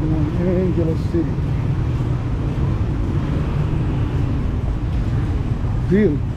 doing Angeles City. Deal.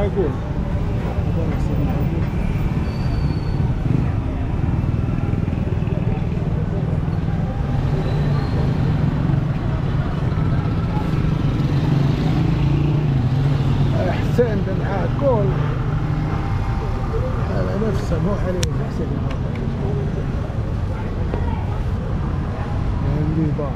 معقول حسين بن عاقول على نفسه مو عليه حسين عندي بار.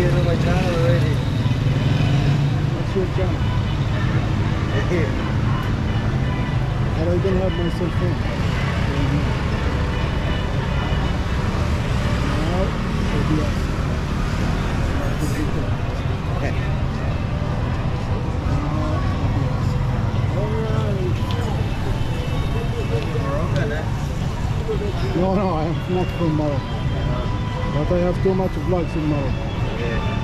Be in my channel already. What's your channel? But I don't even have my cell phone. Now, OBS. Digital. Now, OBS. No, no, I am not from Morocco. But I have too much vlogs in Morocco. هو